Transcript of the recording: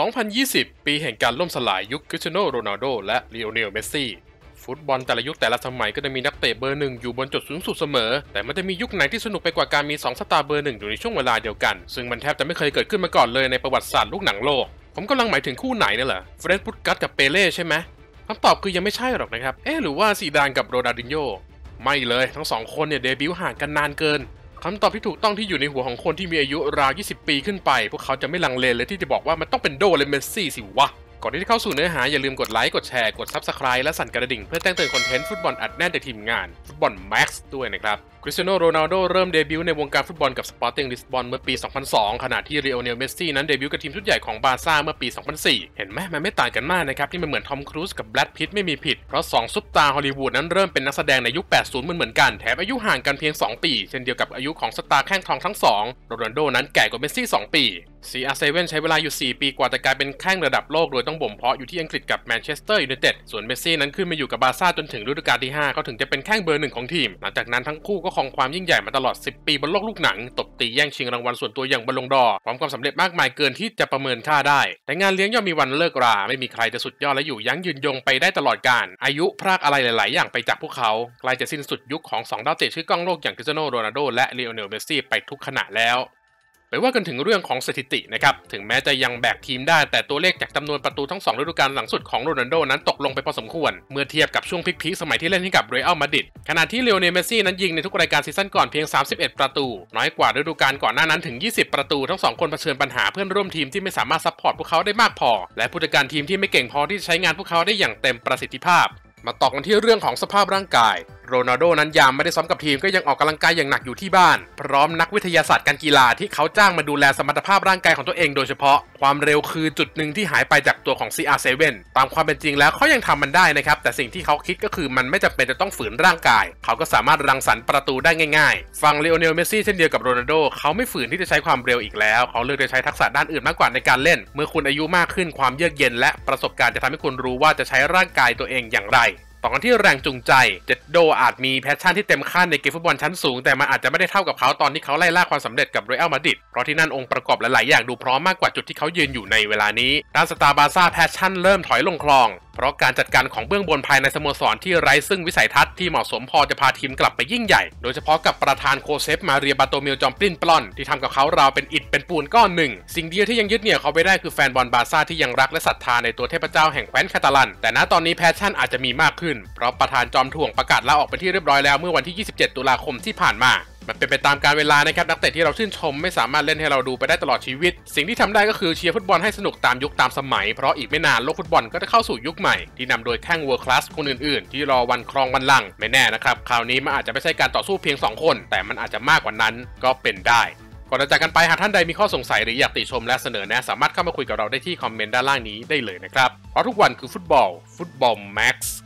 2020 ปีแห่งการล่มสลายยุคคริสเตียโนโรนัลโดและลีโอเนลเมสซี่ ฟุตบอลแต่ละยุคแต่ละสมัยก็จะมีนักเตะเบอร์หนึ่งอยู่บนจุดสูงสุดเสมอ แต่มันจะมียุคไหนที่สนุกไปกว่าการมี 2 สตาร์เบอร์หนึ่งอยู่ในช่วงเวลาเดียวกัน ซึ่งมันแทบจะไม่เคยเกิดขึ้นมาก่อนเลยในประวัติศาสตร์ลูกหนังโลก ผมกำลังหมายถึงคู่ไหนนี่แหละเฟเรนซ์ปุสกัสกับเปเล่ใช่ไหมคำตอบคือยังไม่ใช่หรอกนะครับ เอ๊หรือว่าซีดานกับโรนัลดินโญไม่เลยทั้งสองคนเนี่ยเดบิวต์ห่างกันนานเกิน คำตอบที่ถูกต้องที่อยู่ในหัวของคนที่มีอายุราว 20 ปีขึ้นไป พวกเขาจะไม่ลังเลเลยที่จะบอกว่ามันต้องเป็นโด้และเมสซี่สิวะ ก่อนที่จะเข้าสู่เนื้อหาอย่าลืมกดไลค์กดแชร์กด Subscribe และสั่นกระดิ่งเพื่อแจ้งเตือนคอนเทนต์ฟุตบอลอัดแน่นจากทีมงานฟุตบอลแม็กซ์ด้วยนะครับคริสเตียโนโรนัลโดเริ่มเดบิวต์ในวงการฟุตบอลกับสปอร์ติ้งลิสบอนเมื่อปี 2002 ขณะที่ลีโอเนลเมสซี่นั้นเดบิวต์กับทีมชุดใหญ่ของบาร์ซ่าเมื่อปี 2004 เห็นไหมมันไม่ต่างกันมากนะครับที่มันเหมือนทอมครูซกับแบรดพิตไม่มีผิด เพราะ 2 ซุปตาร์ฮอลลีวูดนั้นเริ่มเป็นนักแสดงในยุค 80 เหมือนเหมือนกันแถมอายุห่างกันเพียง 2 ปี เช่นเดียวกับอายุของสตาร์แข้งทองทั้งสองโรนัลโดนั้นแก่กว่าเมสซี่ 2 ปี CR7 ใช้เวลาอยู่ 4 ปีกว่าจะกลายเป็นแข้งระดับโลก โดยต้องบ่มเพาะอยู่ที่อังกฤษกับแมนเชสเตอร์ยูไนเต็ด ส่วนเมสซี่นั้นขึ้นมาอยู่กับบาร์ซ่าจนถึงฤดูกาลที่ 5 เขาถึงจะเป็นแข้งเบอร์หนึ่งของทีม หลังจากนั้นทั้งคู่ก็ครองความยิ่งใหญ่มาตลอด 10 ปีบนโลกลูกหนัง ตบตีแย่งชิงรางวัลส่วนตัวอย่างบอลลงดอร์พร้อมความสำเร็จมากมายเกินที่จะประเมินค่าได้ แต่งานเลี้ยงย่อมมีวันเลิกรา ไม่มีใครจะสุดยอดและอยู่ยั้งยืนยงไปได้ตลอดกาล อายุพรากอะไรหลาย ๆ อย่างไปจากพวกเขา ใกล้จะสิ้นสุดยุคของสองดาวเตะชื่อก้องโลกอย่างคริสเตียโนโรนัลโดและลีโอเนลเมสซี่ไปทุกขณะแล้ว ไปว่ากันถึงเรื่องของสถิตินะครับ ถึงแม้จะยังแบกทีมได้ แต่ตัวเลขจากจำนวนประตูทั้ง 2 ฤดูกาลหลังสุดของโรนัลโดนั้นตกลงไปพอสมควร เมื่อเทียบกับช่วง peak ๆสมัยที่เล่นให้กับเรอัลมาดริดขณะที่ลีโอเนลเมสซี่นั้นยิงในทุกรายการ season ก่อนเพียง 31 ประตู น้อยกว่าฤดูกาลก่อนหน้านั้นถึง 20 ประตูทั้งสองคนเผชิญปัญหาเพื่อนร่วมทีมที่ไม่สามารถ support พวกเขาได้มากพอ และผู้จัดการทีมที่ไม่เก่งพอที่จะใช้งานพวกเขาได้อย่างเต็มประสิทธิภาพ มาต่อกันที่เรื่องของสภาพร่างกายโรนัลโดนั้นยามไม่ได้ซ้อมกับทีมก็ยังออกกำลังกายอย่างหนักอยู่ที่บ้าน พร้อมนักวิทยาศาสตร์การกีฬาที่เขาจ้างมาดูแลสมรรถภาพร่างกายของตัวเองโดยเฉพาะ ความเร็วคือจุดหนึ่งที่หายไปจากตัวของ CR7 ตามความเป็นจริงแล้วเขายังทำมันได้นะครับ แต่สิ่งที่เขาคิดก็คือมันไม่จำเป็นจะต้องฝืนร่างกาย เขาก็สามารถรังสรรค์ประตูได้ง่ายๆ ฝั่งเลโอเนลเมสซี่เช่นเดียวกับโรนัลโดเขาไม่ฝืนที่จะใช้ความเร็วอีกแล้ว เขาเลือกจะใช้ทักษะด้านอื่นมากกว่าในการเล่น เมื่อคุณอายุมากขึ้นความเยือกเย็น และประสบการณ์จะทำให้คุณรู้ว่าจะใช้ร่างกายตัวเองอย่างไร ต่อกันที่แรงจูงใจเจ็ดโดอาจมี passion ที่เต็มขั้นในเกมฟุตบอลชั้นสูง แต่มันอาจจะไม่ได้เท่ากับเขาตอนที่เขาไล่ล่าความสำเร็จกับเรอัลมาดริดเพราะที่นั่นองค์ประกอบหลาย ๆ อย่างดูพร้อมมากกว่าจุดที่เขายืนอยู่ในเวลานี้ด้านสตาร์บาซ่า passion เริ่มถอยลงคลองเพราะการจัดการของเบื้องบนภายในสโมสรที่ไร้ซึ่งวิสัยทัศน์ที่เหมาะสมพอจะพาทีมกลับไปยิ่งใหญ่ โดยเฉพาะกับประธานโจเซฟมาเรียบาร์โตเมวจอมปลิ้นปล้อนที่ทำกับเขาราวเป็นอิฐเป็นปูนก้อนหนึ่ง สิ่งเดียวที่ยังยึดเหนี่ยวเขาไว้ได้คือแฟนบอลบาซ่าที่ยังรักและศรัทธาในตัวเทพเจ้าแห่งแคว้นคาตาลัน แต่ณตอนนี้ passion อาจจะมีมากขึ้น เพราะประธานจอมถ่วงประกาศลาออกไปที่เรียบร้อยแล้วเมื่อวันที่ 27 ตุลาคมที่ผ่านมา มันเป็นไปตามกาลเวลานะครับนักเตะที่เราชื่นชมไม่สามารถเล่นให้เราดูไปได้ตลอดชีวิต สิ่งที่ทำได้ก็คือเชียร์ฟุตบอลให้สนุกตามยุคตามสมัย เพราะอีกไม่นานโลกฟุตบอลก็จะเข้าสู่ยุคใหม่ที่นำโดยแข้ง world class คนอื่นๆ ที่รอวันครองบัลลังก์ไม่แน่นะครับคราวนี้มันอาจจะไม่ใช่การต่อสู้เพียง 2 คน แต่มันอาจจะมากกว่านั้นก็เป็นได้ก่อนจะจากกันไปหากท่านใดมีข้อสงสัยหรืออยากติชมและเสนอแนะสามารถเข้ามาคุยกับเราได้ที่คอมเมนต์ด้านล่างนี้ได้เลยนะครับเพราะทุกวันคือฟุตบอลฟุตบอลแม็กซ์